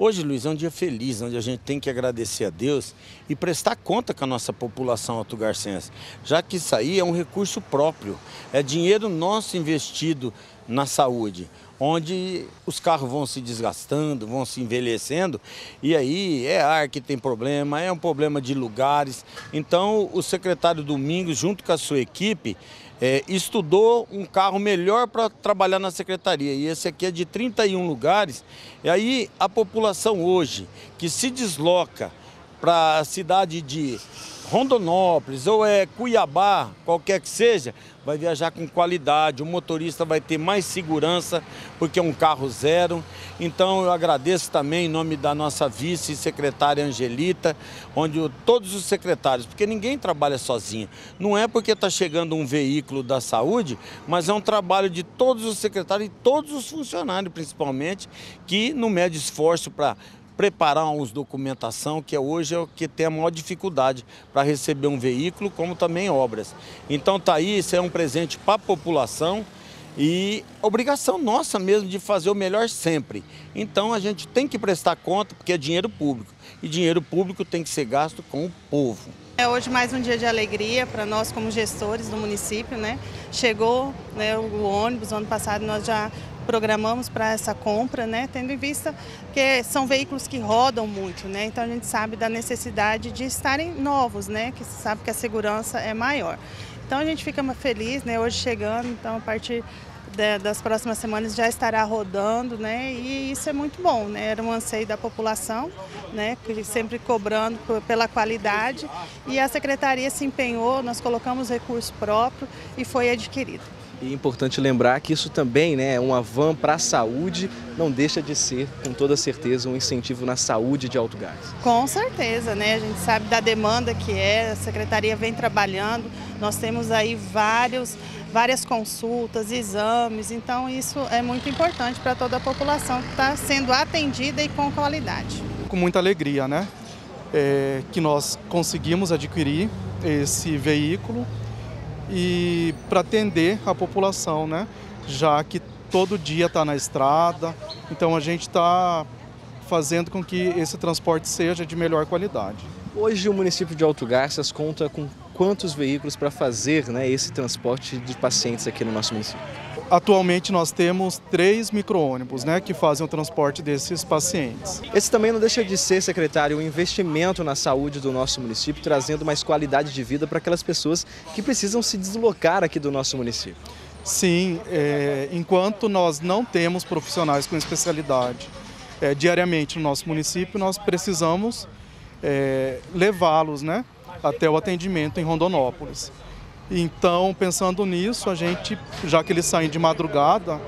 Hoje, Luiz, é um dia feliz, onde a gente tem que agradecer a Deus e prestar conta com a nossa população autogarcense, já que isso aí é um recurso próprio, é dinheiro nosso investido na saúde, onde os carros vão se desgastando, vão se envelhecendo, e aí é ar que tem problema, é um problema de lugares. Então, o secretário Domingos, junto com a sua equipe, é, estudou um carro melhor para trabalhar na secretaria. E esse aqui é de 31 lugares. E aí a população hoje que se desloca para a cidade de Rondonópolis ou é Cuiabá, qualquer que seja, vai viajar com qualidade, o motorista vai ter mais segurança, porque é um carro zero. Então eu agradeço também em nome da nossa vice-secretária Angelita, onde todos os secretários, porque ninguém trabalha sozinho. Não é porque está chegando um veículo da saúde, mas é um trabalho de todos os secretários e todos os funcionários, principalmente, que não mede esforço para preparar os documentação, que é hoje é o que tem a maior dificuldade para receber um veículo, como também obras. Então tá aí, isso é um presente para a população e obrigação nossa mesmo de fazer o melhor sempre. Então a gente tem que prestar conta, porque é dinheiro público, e dinheiro público tem que ser gasto com o povo. É hoje mais um dia de alegria para nós como gestores do município, né? Chegou né, o ônibus, ano passado nós já programamos para essa compra, né, tendo em vista que são veículos que rodam muito, né, então a gente sabe da necessidade de estarem novos, né, que sabe que a segurança é maior. Então a gente fica feliz, né, hoje chegando, então a partir das próximas semanas já estará rodando, né? E isso é muito bom, né? Era um anseio da população, né? Sempre cobrando pela qualidade e a secretaria se empenhou, nós colocamos recurso próprio e foi adquirido. E é importante lembrar que isso também né, é uma van para a saúde, não deixa de ser, com toda certeza, um incentivo na saúde de Alto Gás. Com certeza, né? A gente sabe da demanda que é, a Secretaria vem trabalhando, nós temos aí vários, várias consultas, exames, então isso é muito importante para toda a população que está sendo atendida e com qualidade. Com muita alegria, né? É, que nós conseguimos adquirir esse veículo e para atender a população, né? Já que todo dia está na estrada, então a gente está fazendo com que esse transporte seja de melhor qualidade. Hoje o município de Alto Garças conta com quantos veículos para fazer né, esse transporte de pacientes aqui no nosso município? Atualmente nós temos três micro-ônibus né, que fazem o transporte desses pacientes. Esse também não deixa de ser, secretário, um investimento na saúde do nosso município, trazendo mais qualidade de vida para aquelas pessoas que precisam se deslocar aqui do nosso município. Sim, é, enquanto nós não temos profissionais com especialidade é, diariamente no nosso município, nós precisamos é, levá-los né, até o atendimento em Rondonópolis. Então, pensando nisso, a gente, já que eles saem de madrugada,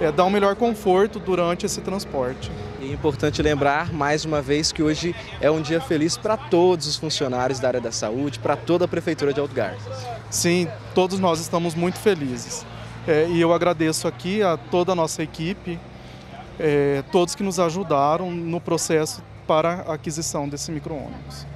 é, dá um melhor conforto durante esse transporte. E é importante lembrar, mais uma vez, que hoje é um dia feliz para todos os funcionários da área da saúde, para toda a Prefeitura de Alto Garças. Sim, todos nós estamos muito felizes. É, e eu agradeço aqui a toda a nossa equipe, é, todos que nos ajudaram no processo para a aquisição desse micro-ônibus.